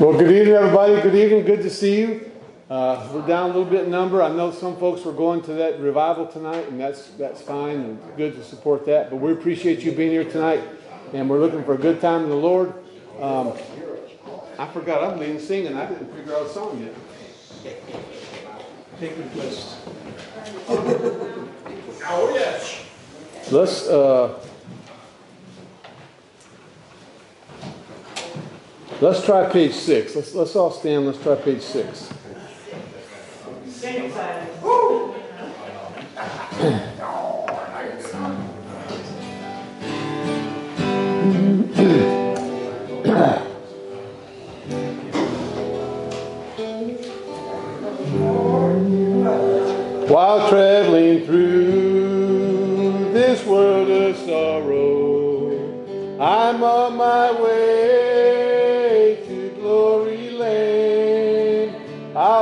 Well, good evening, everybody. Good evening. Good to see you. Uh, we're down a little bit in number. I know some folks were going to that revival tonight, and that's that's fine and good to support that. But we appreciate you being here tonight, and we're looking for a good time in the Lord. Um, I forgot I'm leading singing. I didn't figure out a song yet. Take place. Oh, yes. Let's. Uh, let's try page six. Let's let's all stand. Let's try page six. While traveling through this world of sorrow, I'm on my way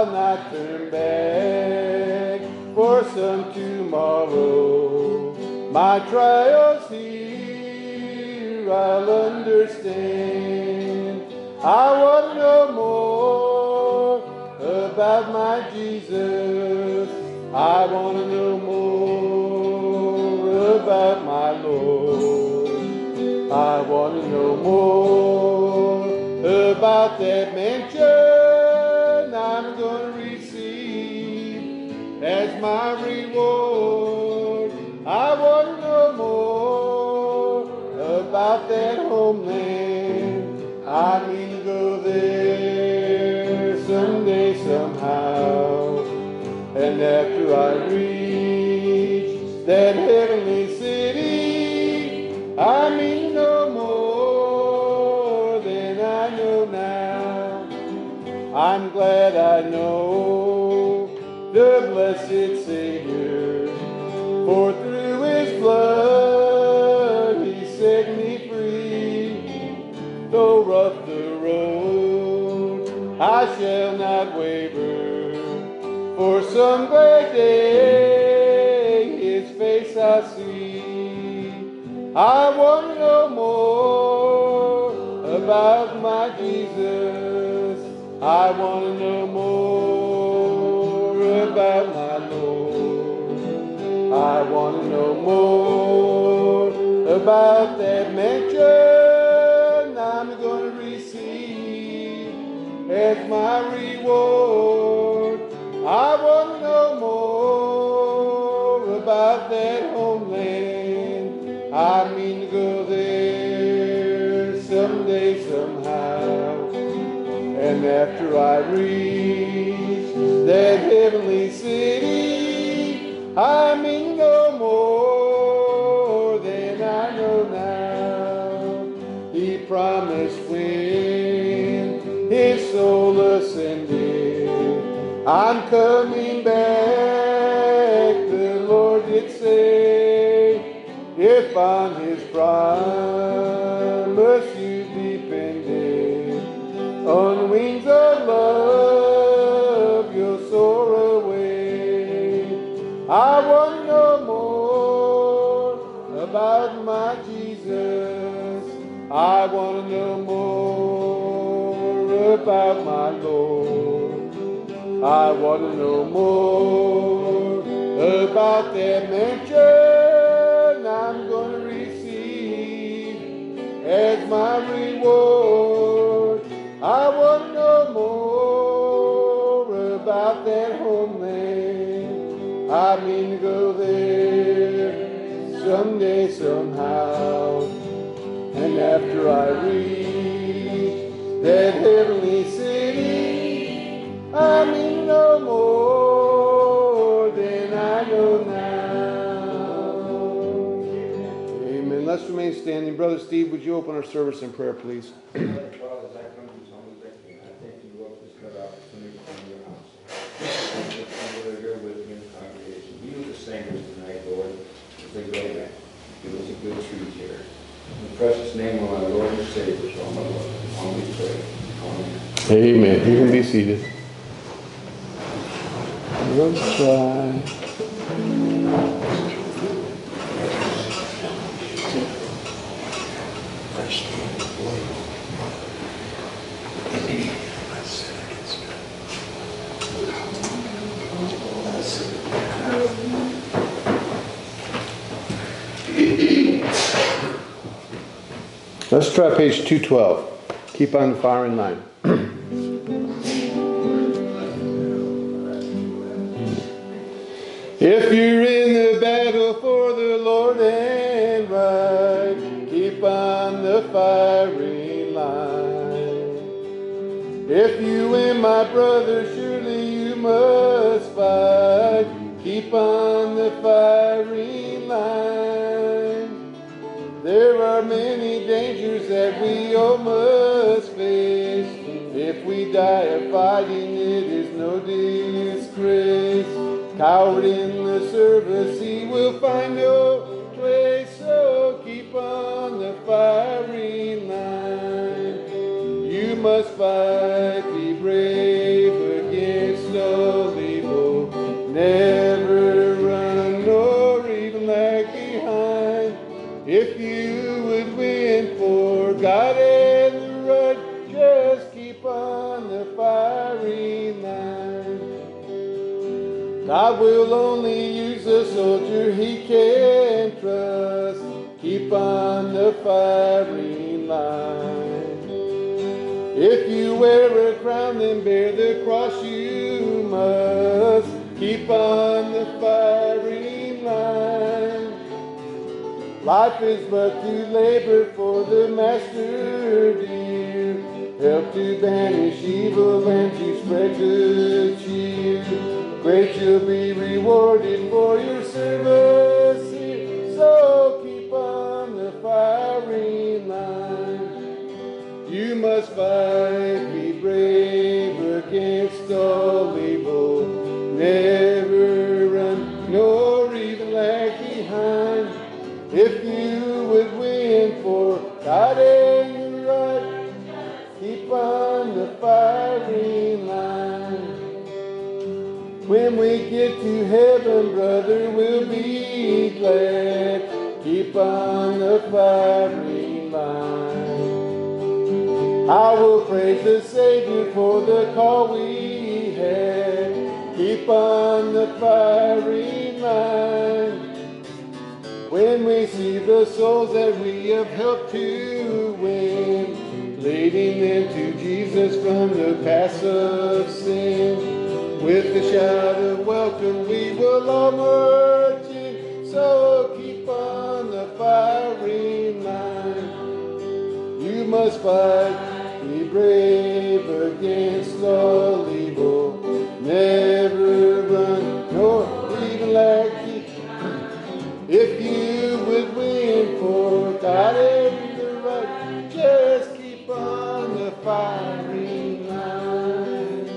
I'll not turn back for some tomorrow. My trials here I'll understand. I want know more about my Jesus. I want to know more about my Lord. I want to know more about that mansion as my reward. I want know more about that homeland. I mean to go there someday, somehow. And after I reach that heavenly city, I mean no more than I know now. I'm glad I know the blessed Savior, for through His blood He set me free. Though rough the road, I shall not waver. For some great day his face I see. I want to know more about my Jesus. I want to know more about my Lord. I want to know more about that mansion I'm going to receive as my reward. I want to know more about that homeland. I mean to go there someday, somehow. And after I reach that heavenly city, I mean no more than I know now. He promised when his soul ascended. I'm coming back, the Lord did say, if on his promise you depended, on wings of love I want to know more about my Jesus. I want to know more about my Lord. I want to know more about that mansion I'm going to receive as my reward. I want to know more about that homeland. I mean to go there someday, somehow. And after I reach that heavenly city, I mean no more than I know now. Amen. Let's remain standing. Brother Steve, would you open our service in prayer, please? Father, as I come to someone thank you, I thank you, Lord, for this good opportunity to come to your house. Thank you for the here with me in the congregation. Be with the singers tonight, Lord, as they go back. Give us a good truth here. In the precious name of our Lord and Savior, so my Lord, on we pray. Amen. Amen. You can be seated. Let's try. Let's try page 212. Keep on the firing line. If you're in the battle for the Lord and right, keep on the firing line. If you win, my brother, surely you must fight. Keep on the we all must face. If we die fighting, it is no disgrace. Coward in the service, he will find no is but to labor for the master dear. Help to banish evil and to spread good cheer. Great you'll be rewarded Never run, nor even lag if you would win for God and the right, just keep on the firing line.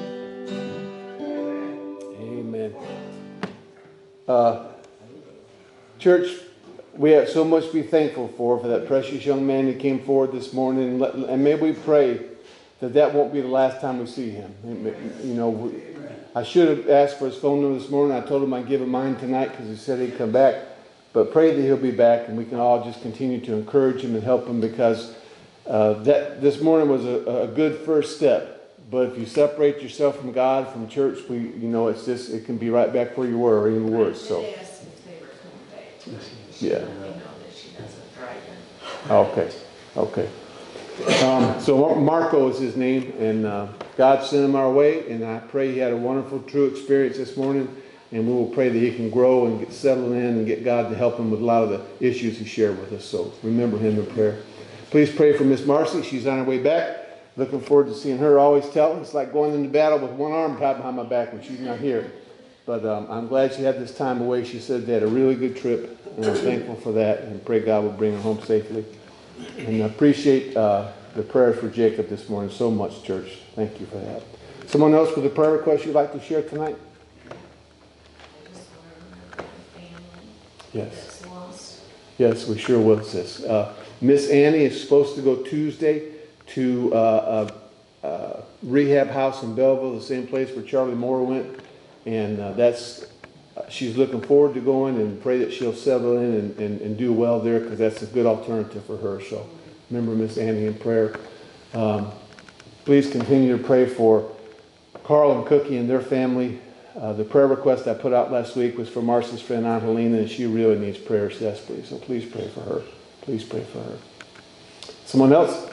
Amen. Uh, church, we have so much to be thankful for for that precious young man who came forward this morning, and, let, and may we pray that that won't be the last time we see him. You know, I should have asked for his phone number this morning. I told him I'd give him mine tonight because he said he'd come back. But pray that he'll be back and we can all just continue to encourage him and help him because uh, that this morning was a, a good first step. But if you separate yourself from God, from church, we you know it's just it can be right back where you were or even worse. So They asked if they were coming back. yeah. We know that she doesn't drive. Okay, okay. Um, so Marco is his name, and uh, God sent him our way, and I pray he had a wonderful, true experience this morning, and we will pray that he can grow and get settled in and get God to help him with a lot of the issues he shared with us. So remember him in prayer. Please pray for Miss Marcy. She's on her way back. Looking forward to seeing her. Always tell it's like going into battle with one arm tied behind my back when she's not here. But um, I'm glad she had this time away. She said they had a really good trip, and I'm thankful for that, and pray God will bring her home safely. And I appreciate uh, the prayers for Jacob this morning so much, church. Thank you for that. Someone else with a prayer request you'd like to share tonight? Yes. Yes, we sure will, sis. Uh, Miss Annie is supposed to go Tuesday to uh, a, a rehab house in Belleville, the same place where Charlie Moore went. And uh, that's, uh, she's looking forward to going and pray that she'll settle in and, and, and do well there because that's a good alternative for her. So remember Miss Annie in prayer. Um, please continue to pray for Carl and Cookie and their family. Uh, the prayer request I put out last week was for Marcy's friend Aunt Helena, and she really needs prayers desperately. So please pray for her. Please pray for her. Someone else?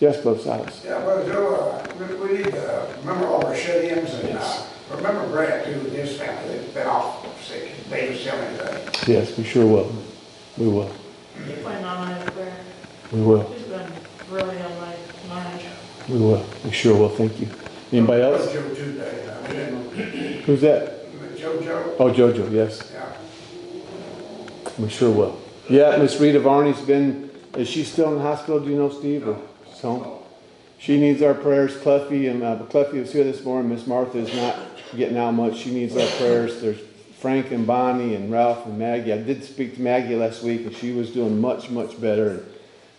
Yes, both sides. Yeah, well, Joe, uh, we, we need to remember all our shut-ins and, uh, remember Brad too, with his family, they've been off sick, David's telling me that. Yes, we sure will. We will. You put on my prayer. We will. It's been really on my mind. We will. We sure will. Thank you. Anybody else? Joe Tuesday, uh, we Who's that? Joe Joe, Oh, Jojo, yes. yeah. We sure will. Yeah, Miss Rita Varney's been, is she still in the hospital, do you know, Steve? or So, she needs our prayers. Cluffy and, uh, Cluffy was here this morning. Miss Martha is not getting out much. She needs our prayers. There's Frank and Bonnie and Ralph and Maggie. I did speak to Maggie last week and she was doing much, much better.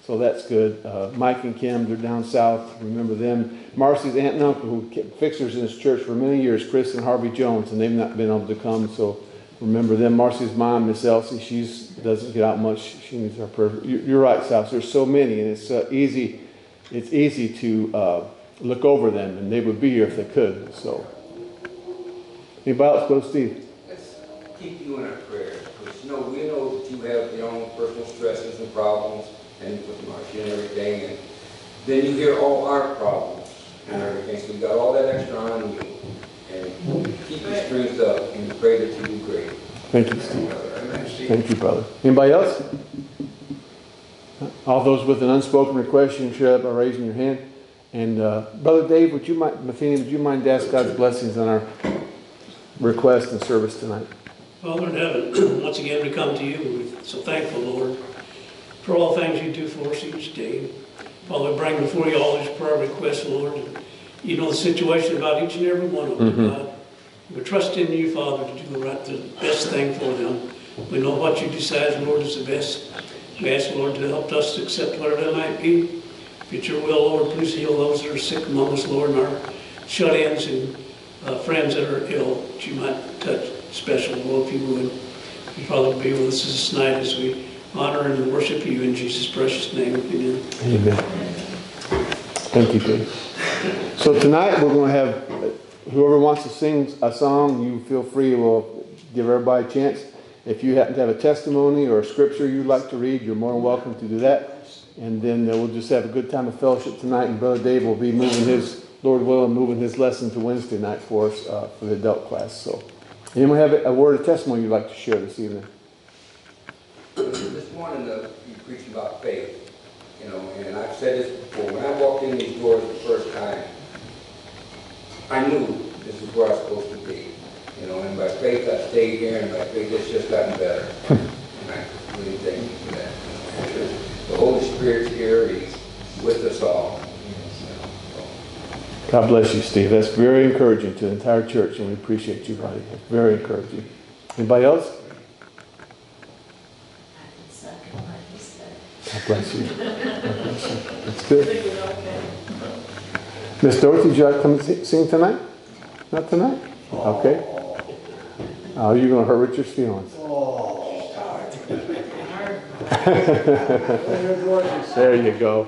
So that's good. Uh, Mike and Kim, they're down south. Remember them. Marcy's aunt and uncle who kept fixers in his church for many years, Chris and Harvey Jones, and they've not been able to come. So remember them. Marcy's mom, Miss Elsie, she's doesn't get out much. She needs our prayer. You- You're right, South. There's so many, and it's uh, easy. It's easy to uh, look over them, and they would be here if they could. So, anybody else? Go, Steve. Let's keep you in our prayers, because, you know, we know that you have your own personal stresses and problems, and with Marcia and everything, and then you hear all our problems and everything, so we got all that extra on you. And keep your strength up, and pray that you do great. Thank you, Steve. Amen, Steve. Thank you, brother. Anybody else? All those with an unspoken request, you can share that by raising your hand. And uh, Brother Dave, would you mind, Matheny, would you mind to ask God's blessings on our request and service tonight? Father in heaven, once again we come to you, we're so thankful, Lord, for all things you do for us each day. Father, we bring before you all these prayer requests, Lord. You know the situation about each and every one of them, mm-hmm. God. We trust in you, Father, to do the right, the best thing for them. We know what you decide, Lord, is the best. We ask, Lord, to help us to accept whatever that might be. If it's your will, Lord, please heal those that are sick among us, Lord, and our shut-ins and uh, friends that are ill, that you might touch special, Lord, if you would. And Father, be with us this night as we honor and worship you in Jesus' precious name. Amen. Amen. Thank you, Dave. So tonight, we're going to have, whoever wants to sing a song, you feel free, we'll give everybody a chance. If you happen to have a testimony or a scripture you'd like to read, you're more than welcome to do that. And then uh, we'll just have a good time of fellowship tonight, and Brother Dave will be moving his, Lord willing, moving his lesson to Wednesday night for us, uh, for the adult class, so. Anyone have a word of testimony you'd like to share this evening? This morning, uh, you preached about faith, you know, and I've said this before, when I walked in these doors the first time, I knew this is where I was supposed to be, you know, and by faith I stayed here, and by faith it's just gotten better. And I really thank you for that. you know, because The Holy Spirit's here, He's with us all. God bless you, Steve. That's very encouraging to the entire church, and we appreciate you, buddy. Very encouraging. Anybody else? God bless you. That's good. Miss Dorothy, would you like to come sing tonight? Not tonight? Okay. Oh, you're going to hurt Richard's feelings. There you go.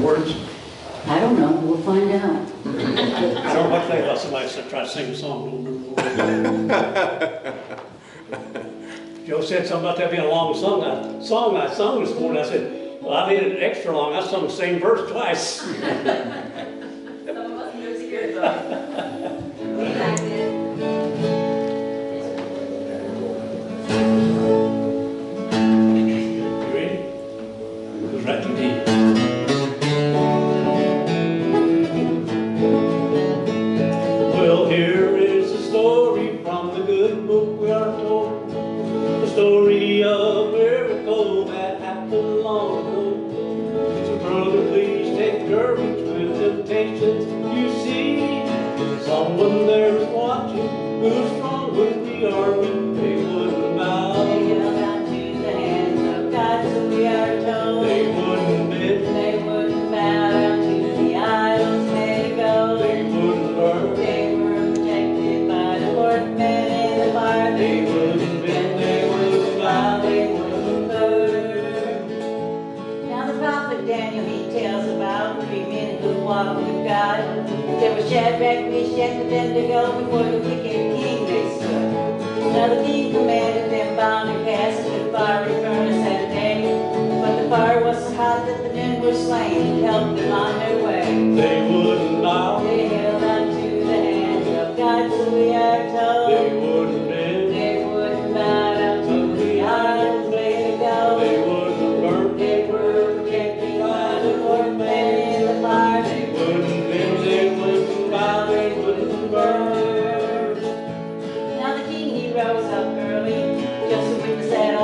words? I don't know, we'll find out. I don't know what thing about somebody said, try to sing a song, don't remember the words. Joe said something about that being a long song. I, song I sung this morning, I said, well, I made it extra long, I sung the same verse twice.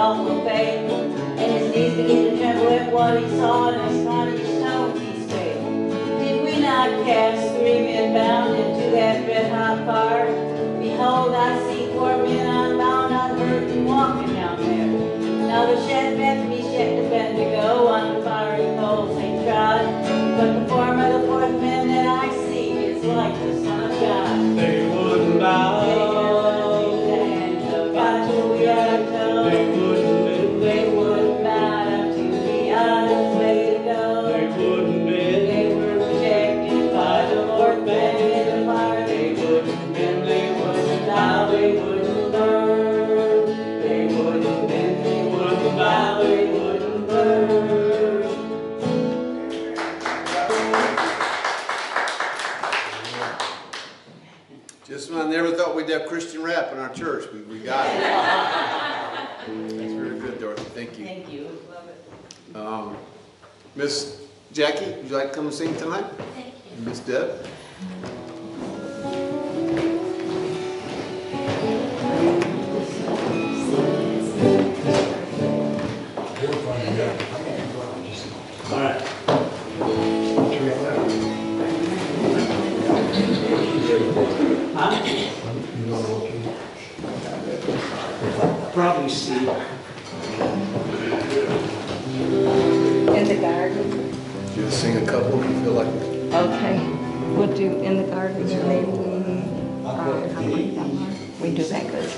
off the bay, and his knees began to tremble at what he saw, and his body stone he scaled. Did we not cast Miss Jackie, would you like to come and sing tonight? Thank you. Miss Deb? All right. Probably see. the garden? You sing a couple if you feel like it. Okay. We'll do in the garden Maybe uh, we do that good.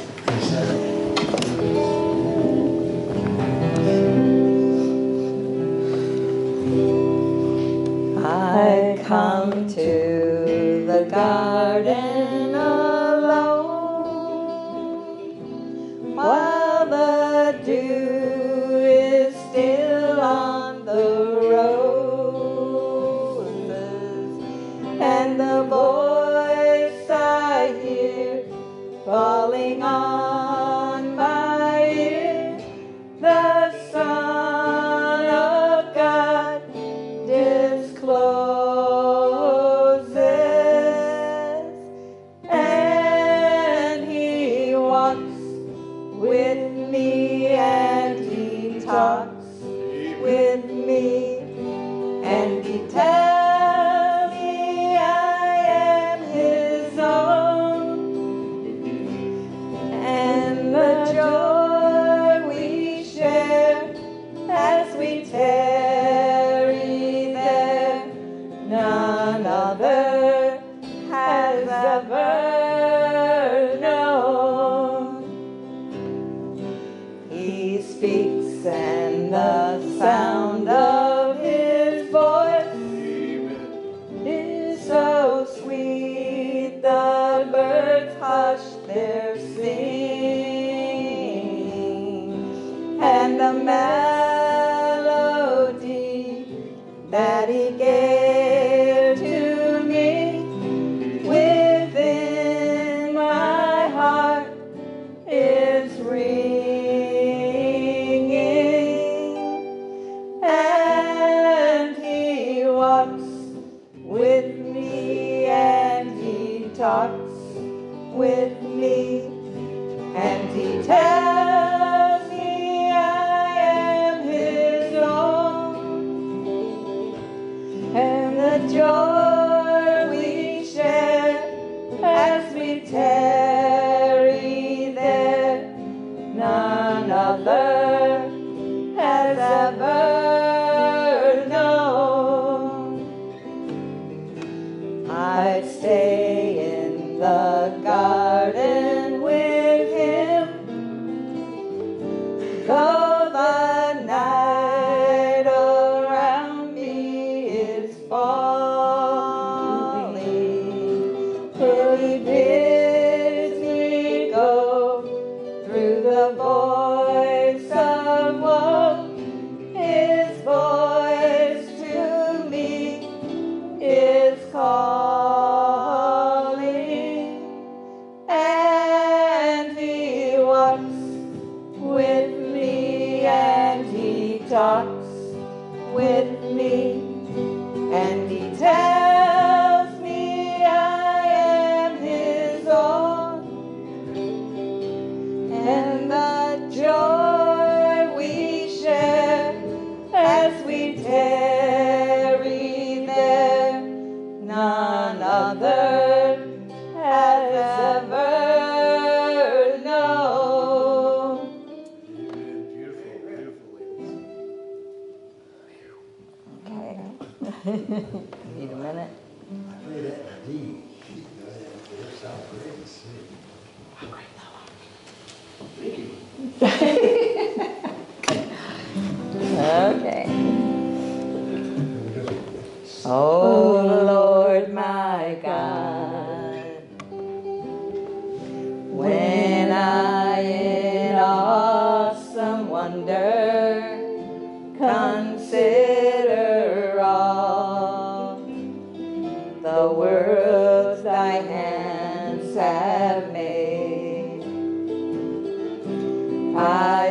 I come to the garden alone while the dew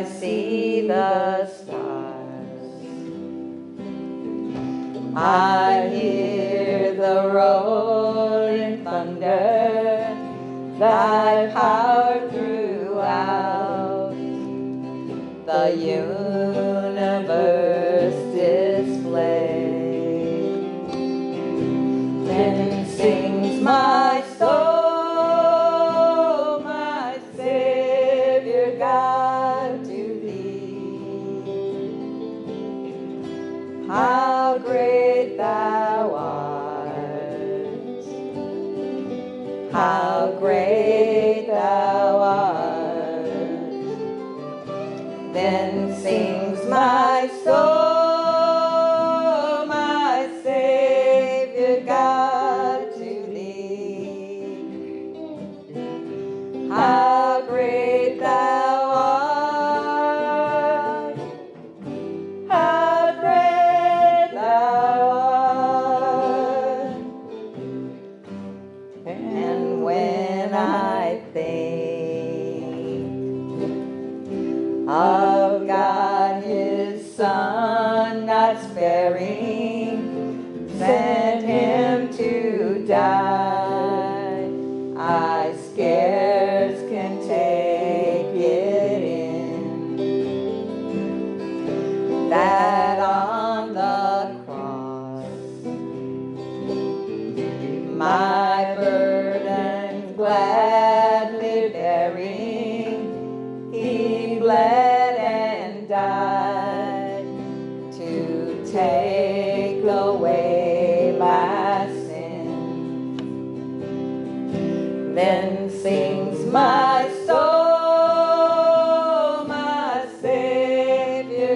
see the stars. I hear the rolling thunder, thy power throughout the universe.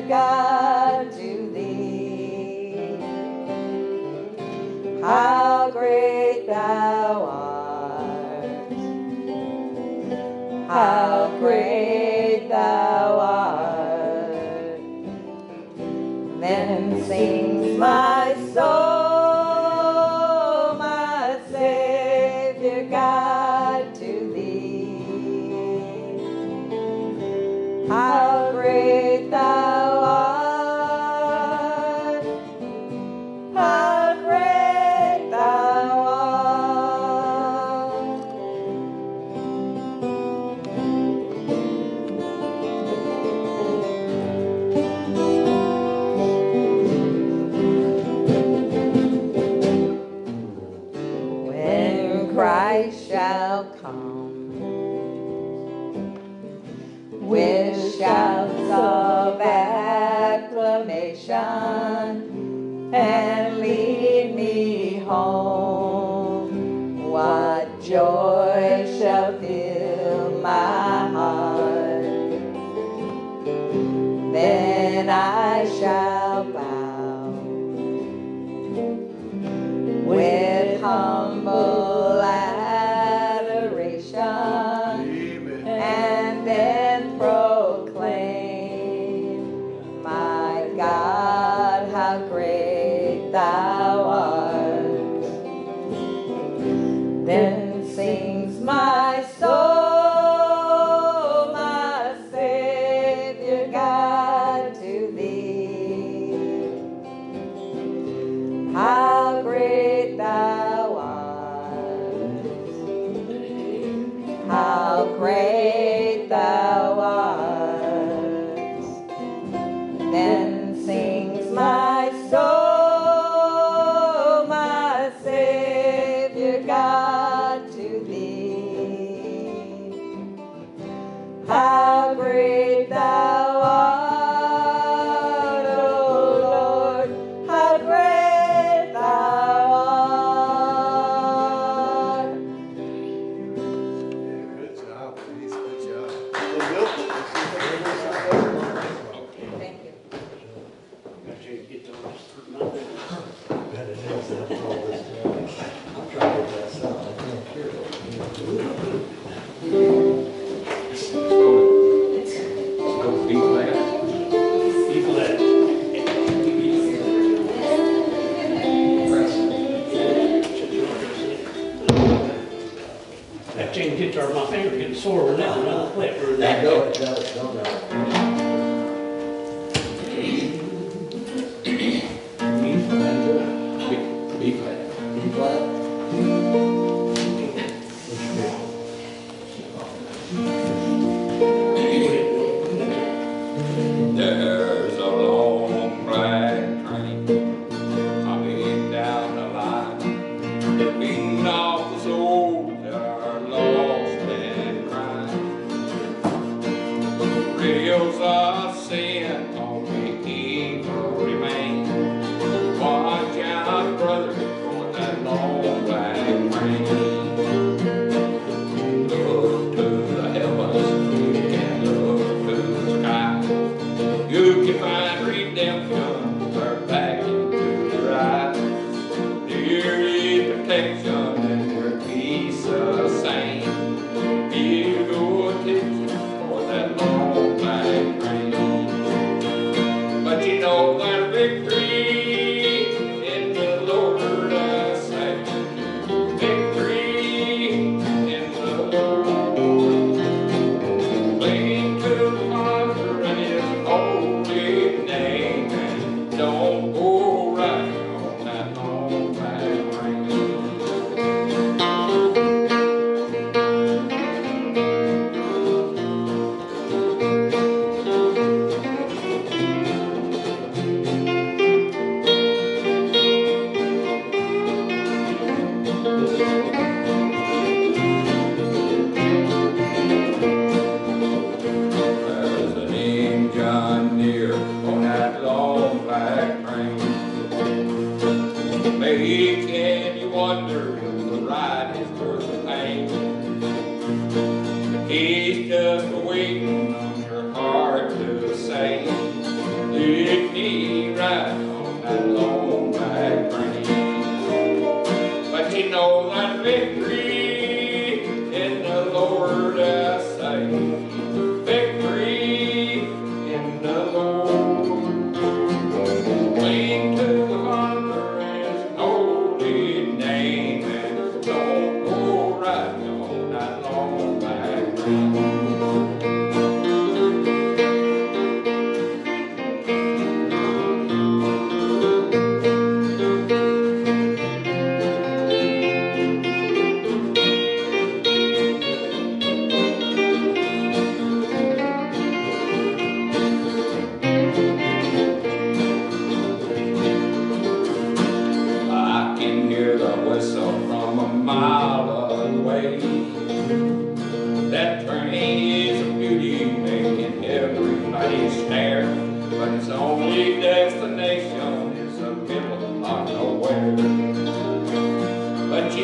God, to thee. I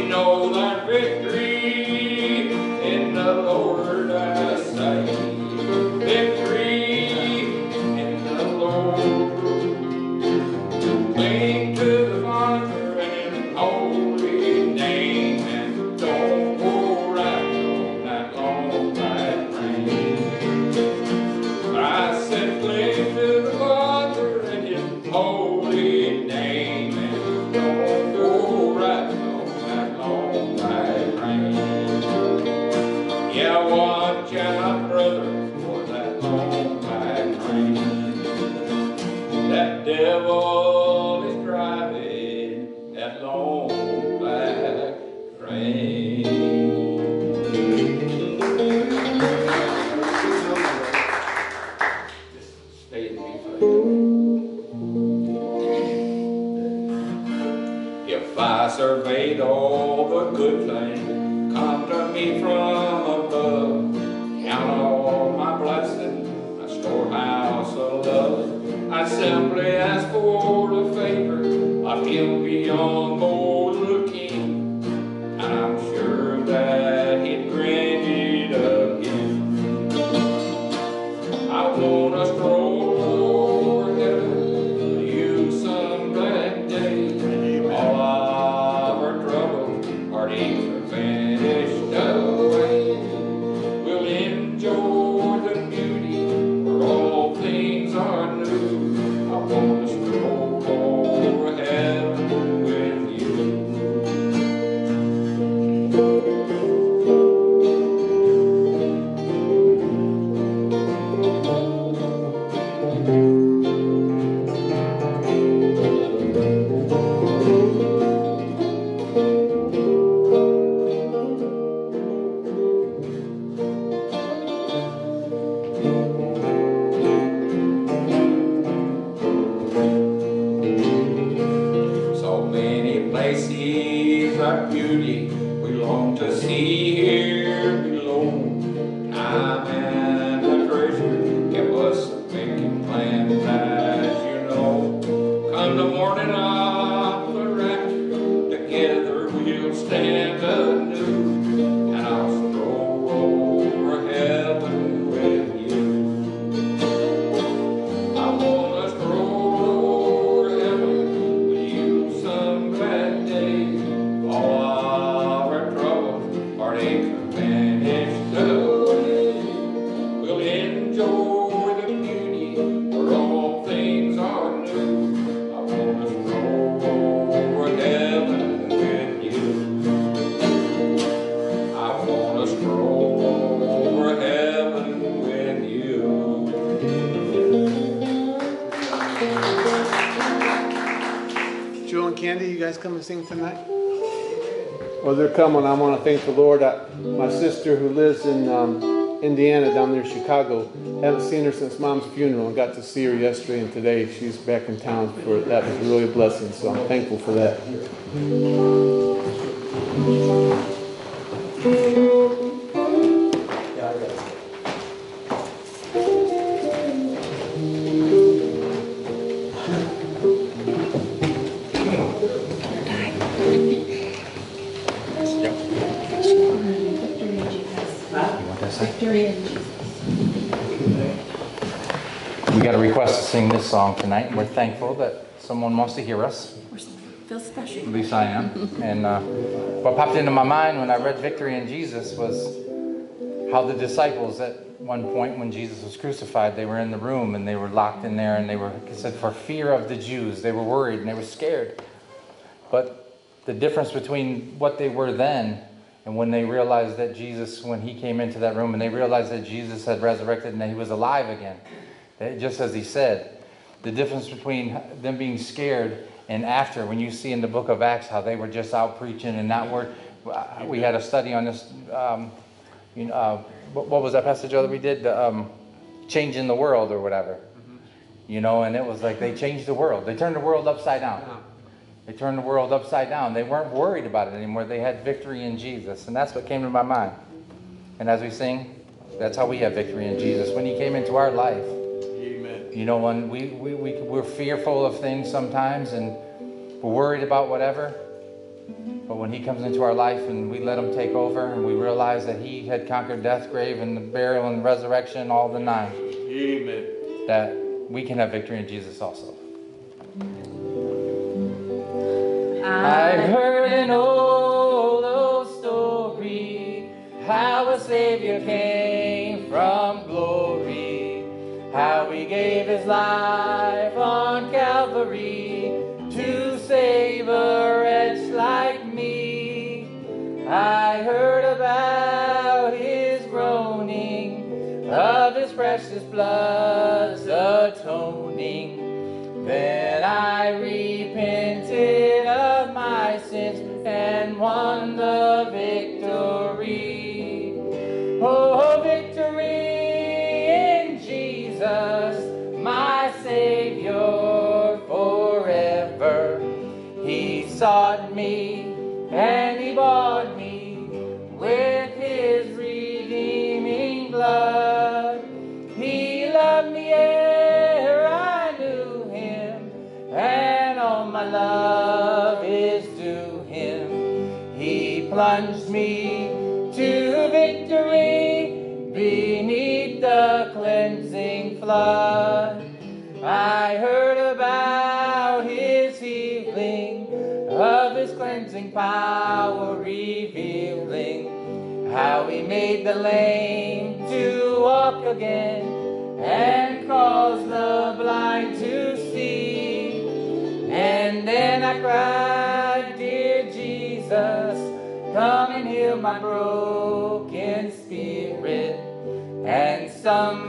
know that victory in the Lord They're. I want to thank the Lord. I, my sister, who lives in um, Indiana, down near Chicago, haven't seen her since Mom's funeral, and got to see her yesterday and today. She's back in town for that was really a blessing. So I'm thankful for that. Song tonight, and we're thankful that someone wants to hear us. Feels special. At least I am. And uh, what popped into my mind when I read Victory in Jesus was how the disciples at one point when Jesus was crucified, they were in the room and they were locked in there and they were, it said, for fear of the Jews. They were worried and they were scared. But the difference between what they were then and when they realized that Jesus, when he came into that room and they realized that Jesus had resurrected and that he was alive again, just as he said, the difference between them being scared and after, when you see in the book of Acts how they were just out preaching and not word. We had a study on this. Um, you know, uh, what, what was that passage that we did? The, um, changing the world or whatever. You know, and it was like they changed the world. They turned the world upside down. They turned the world upside down. They weren't worried about it anymore. They had victory in Jesus. And that's what came to my mind. And as we sing, that's how we have victory in Jesus. When He came into our life, you know, when we, we, we, we're fearful of things sometimes and we're worried about whatever. But when He comes into our life and we let Him take over and we realize that He had conquered death, grave, and the burial and resurrection, all the nine, Amen. that we can have victory in Jesus also. I've heard an old, old story how a Savior came from glory, how He gave His life on Calvary to save a wretch like me. I heard about His groaning, of His precious blood's atoning. Then I repented of my sins and won the victory. Oh, Savior forever. He sought me lame to walk again and cause the blind to see. And then I cried, Dear Jesus, come and heal my broken spirit. And somehow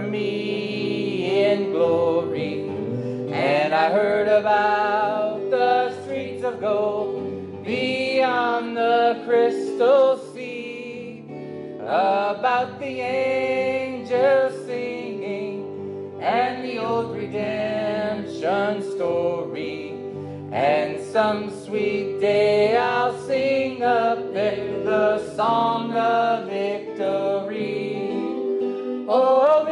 for me in glory. And I heard about the streets of gold beyond the crystal sea, about the angels singing, and the old redemption story. And some sweet day I'll sing up there the song of victory. Oh, oh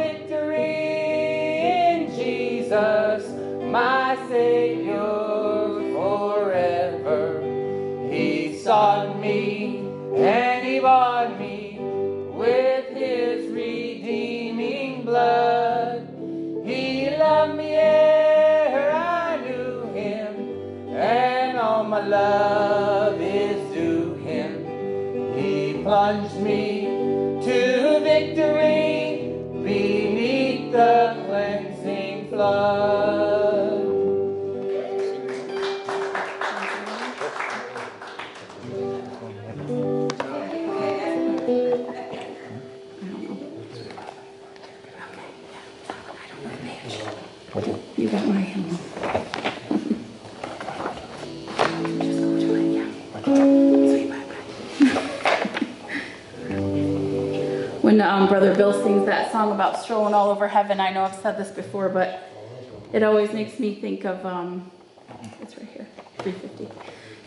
um, Brother Bill sings that song about strolling all over heaven, I know I've said this before, but it always makes me think of, um, it's right here, 350.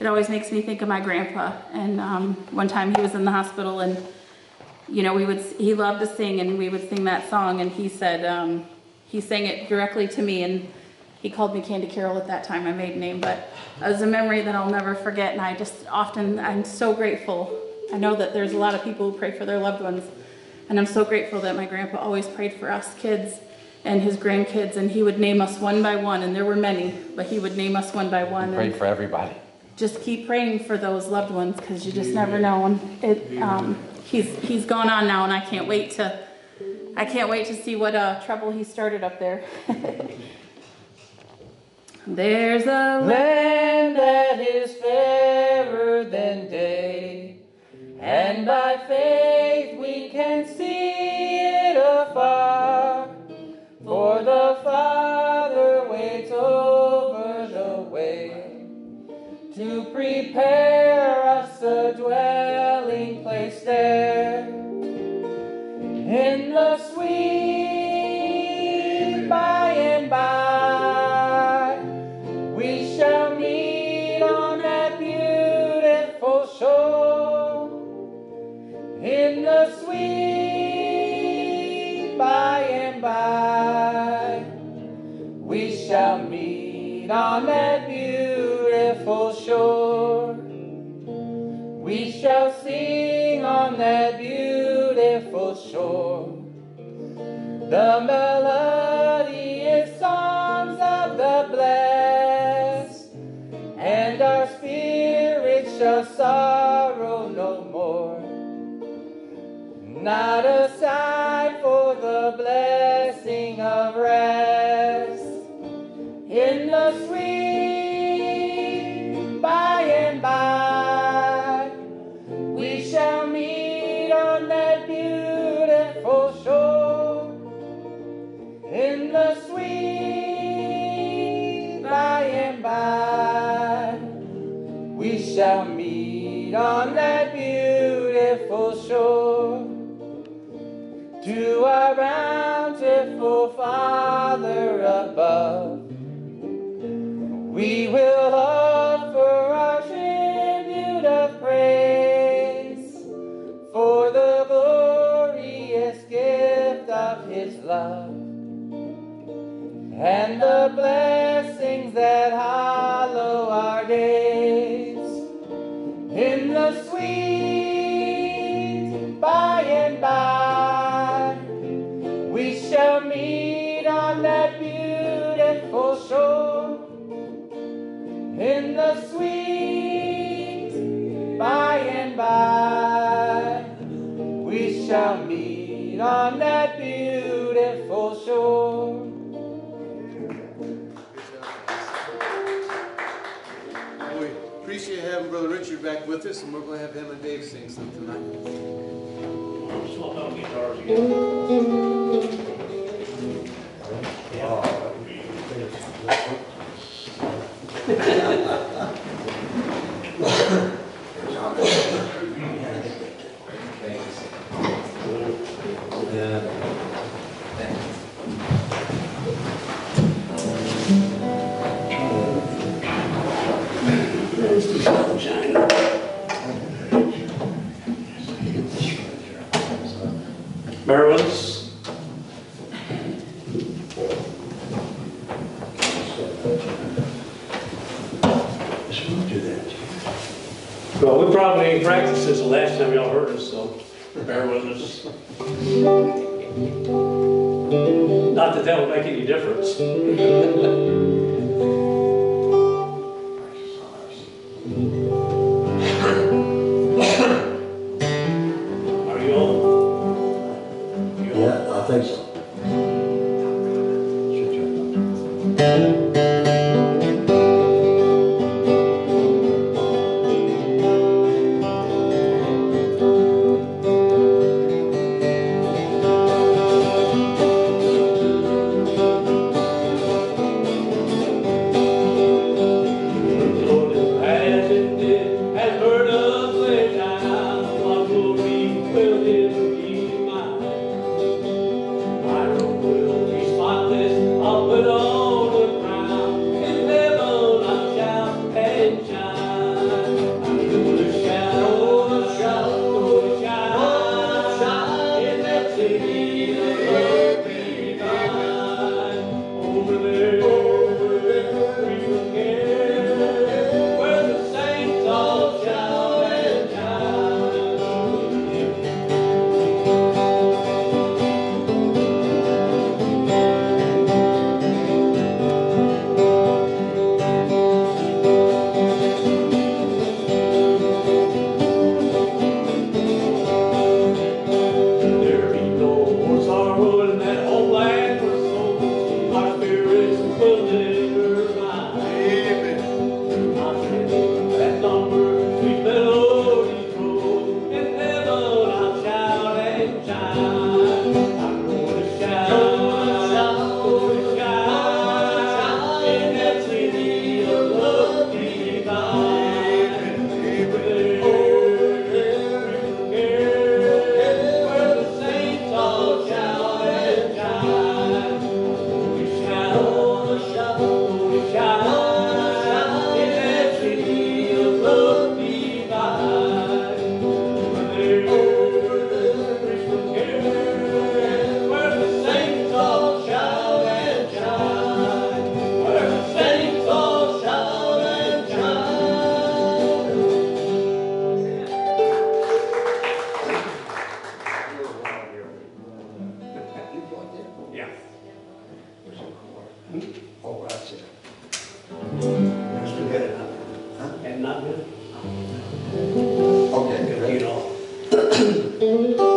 It always makes me think of my grandpa. And um, one time he was in the hospital and you know, we would, he loved to sing and we would sing that song and he said, um, he sang it directly to me and he called me Candy Carol at that time, my maiden name, but it was a memory that I'll never forget and I just often, I'm so grateful. I know that there's a lot of people who pray for their loved ones and I'm so grateful that my grandpa always prayed for us kids and his grandkids and he would name us one by one and there were many, but he would name us one by one. Pray and- for everybody. just keep praying for those loved ones because you just never know. And it, um, he's he's gone on now, and I can't wait to I can't wait to see what uh, trouble he started up there. There's a Land that is fairer than day, and by faith The melodious shall sweet by and by. We shall meet on that beautiful shore in the sweet by and by. We shall meet on that Brother Richard back with us, and we're going to have him and Dave sing some tonight. Know.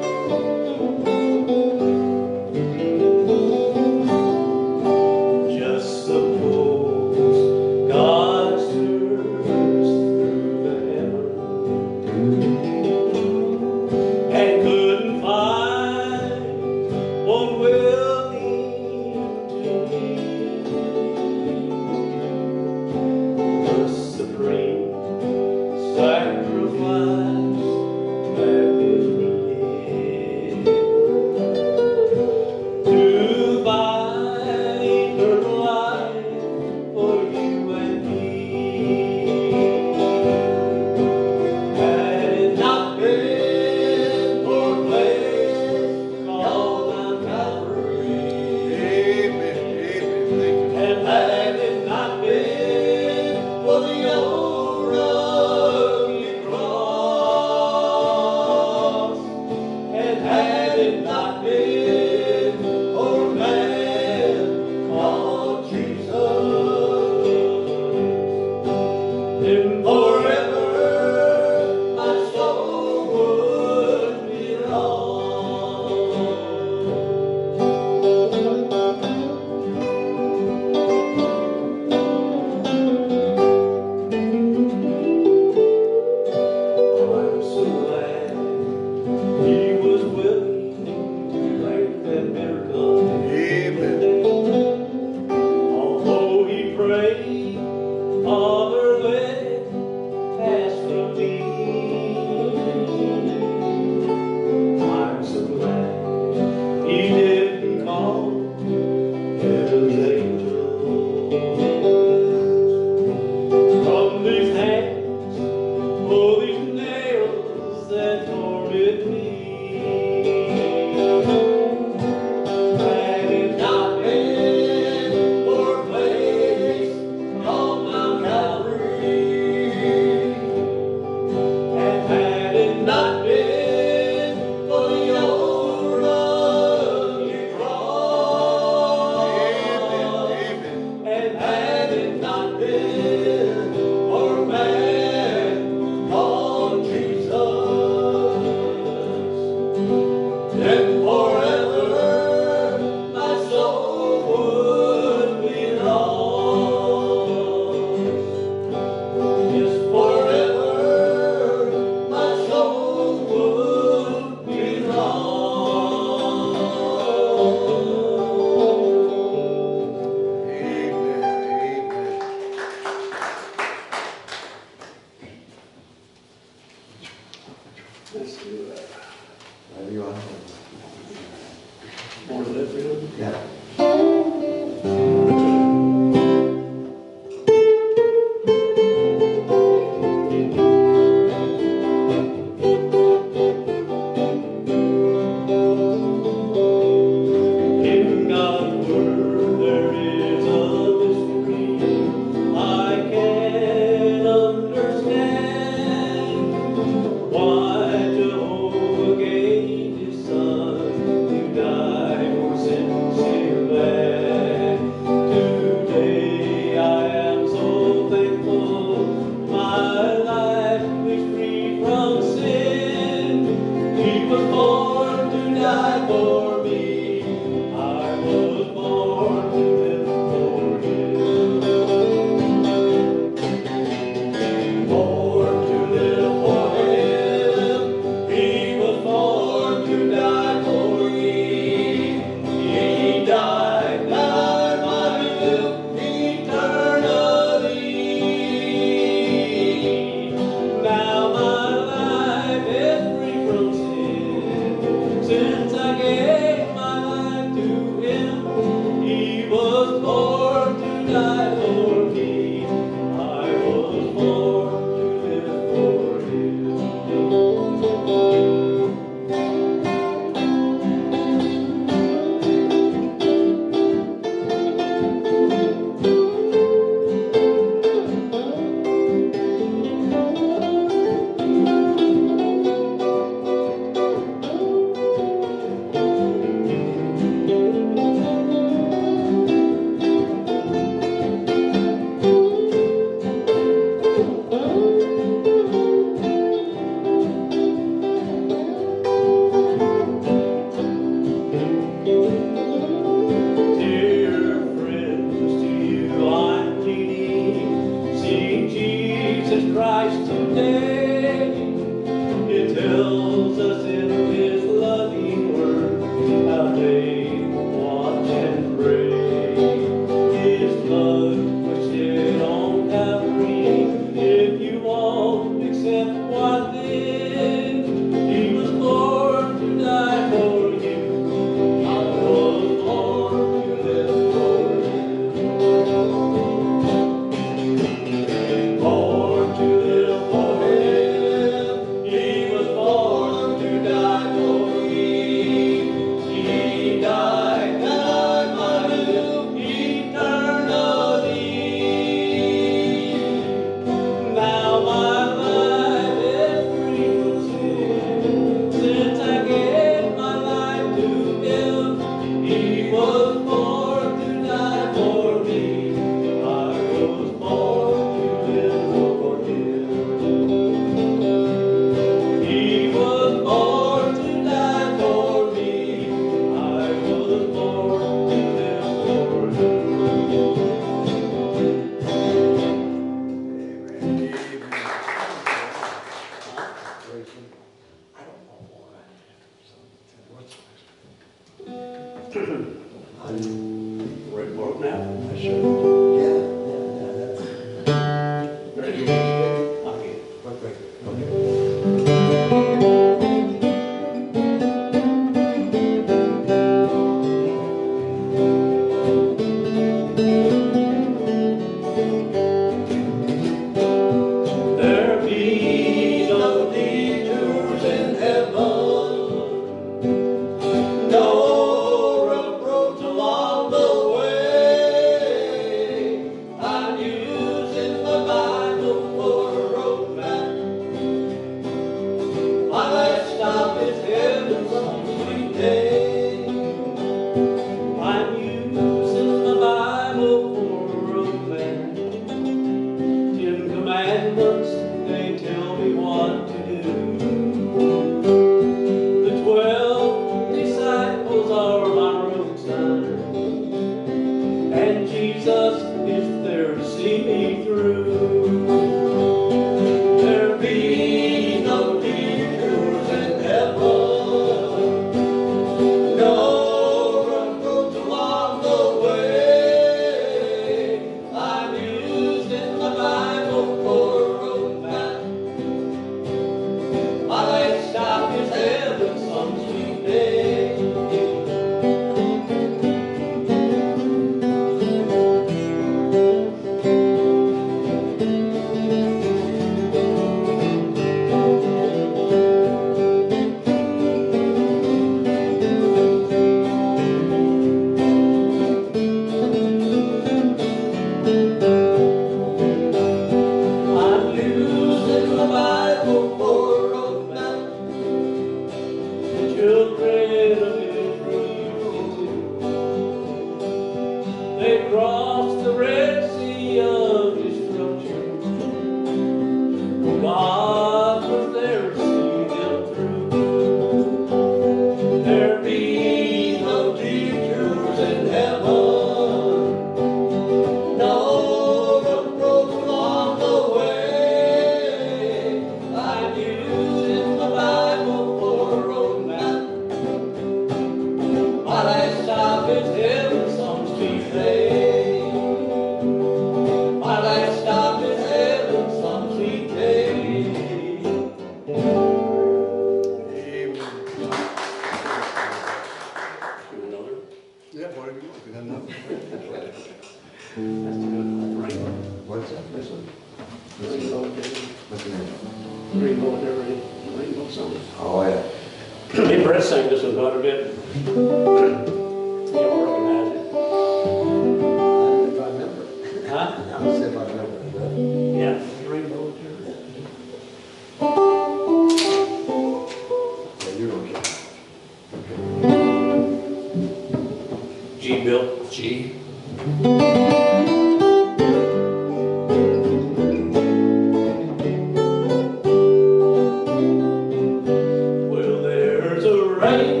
There's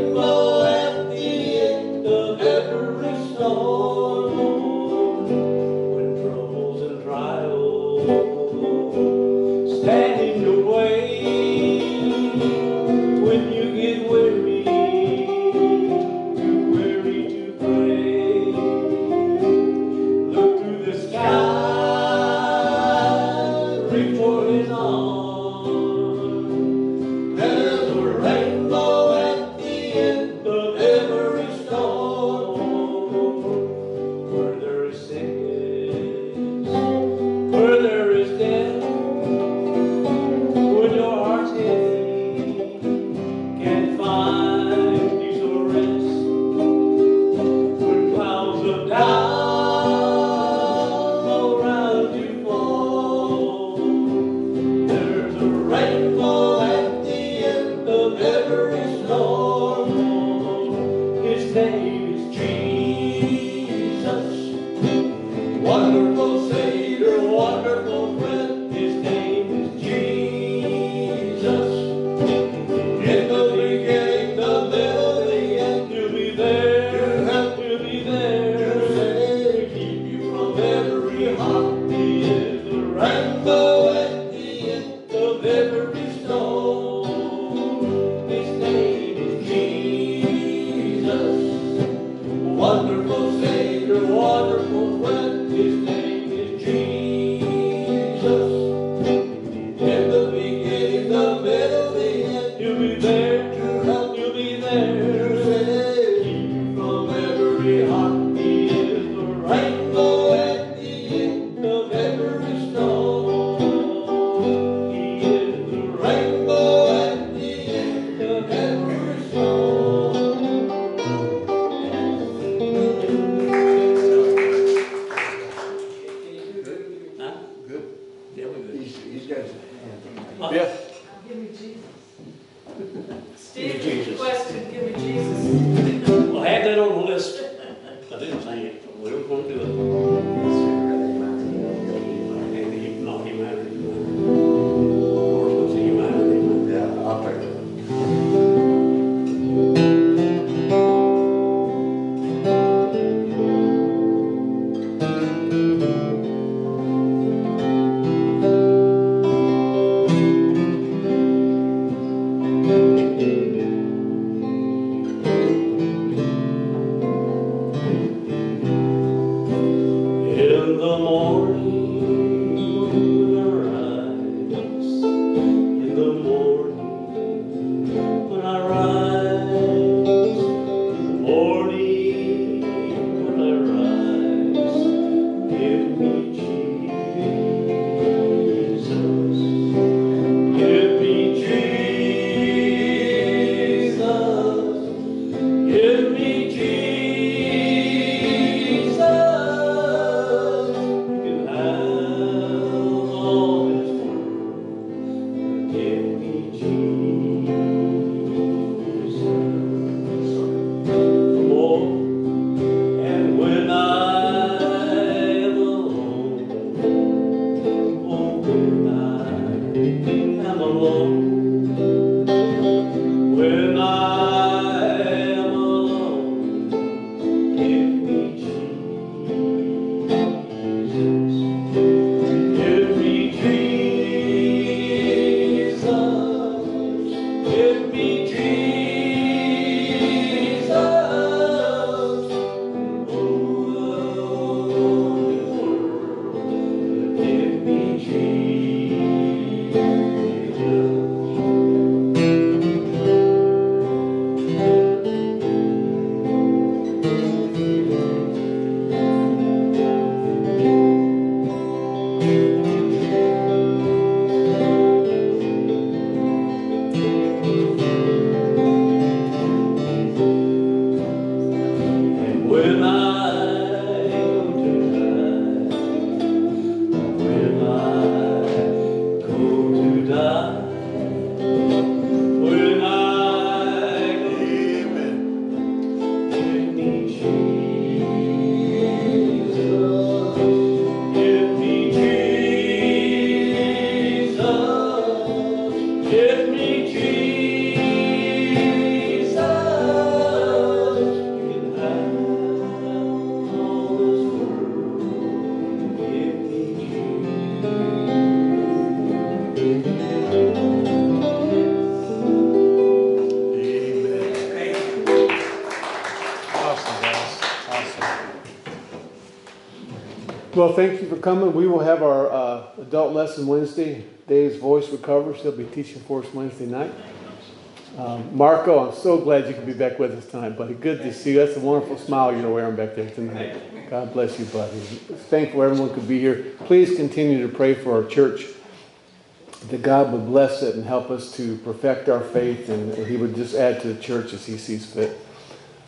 Well, thank you for coming. We will have our uh, adult lesson Wednesday. Dave's voice recovers. He'll be teaching for us Wednesday night. Um, Marco, I'm so glad you can be back with us tonight, buddy. Good to see you. That's a wonderful smile you're wearing back there tonight. God bless you, buddy. Thankful everyone could be here. Please continue to pray for our church that God would bless it and help us to perfect our faith and He would just add to the church as He sees fit.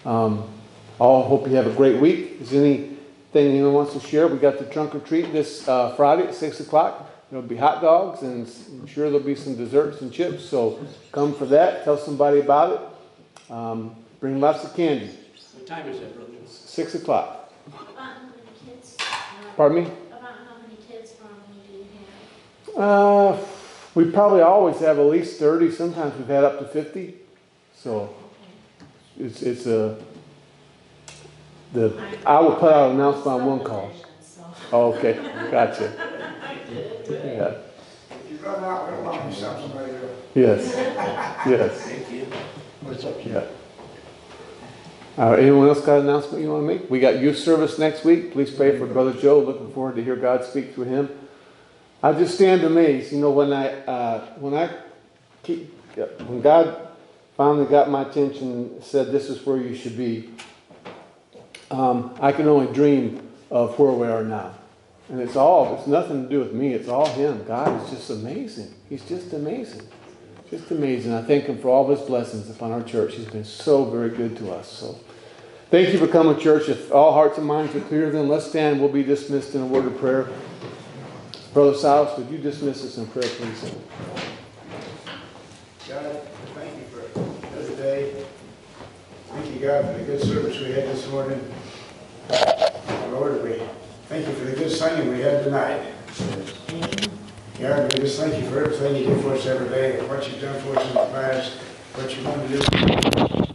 Um, all hope you have a great week. Is there anything anyone wants to share? We got the trunk or treat this uh, Friday at 6 o'clock. There'll be hot dogs and I'm sure there'll be some desserts and chips. So come for that. Tell somebody about it. Um, bring lots of candy. What time is that, brother? 6 o'clock. About how many kids? Pardon me? About how many kids normally do you have? Uh, we probably always have at least 30. Sometimes we've had up to 50. So it's, it's a, the, I will put out an announcement on one call. Oh, okay, gotcha. Yeah, yes, yes, Thank you. What's up, yeah. Uh, anyone else got an announcement you want to make? We got youth service next week. Please pray for Brother Joe. Looking forward to hear God speak through him. I just stand amazed, you know, when I, uh, when I keep, when God finally got my attention, and said this is where you should be, um, I can only dream of where we are now. And it's all, it's nothing to do with me, it's all Him. God is just amazing. He's just amazing. Just amazing. I thank Him for all of His blessings upon our church. He's been so very good to us. So thank you for coming, church. If all hearts and minds are clear, then let's stand. We'll be dismissed in a word of prayer. Brother Silas, would you dismiss us in prayer, please? God, thank you for another day. Thank you, God, for the good service we had this morning. Lord, we thank you for the good singing we had tonight. God, we just thank you for everything you do for us every day, what you've done for us in the past, what you're going to do.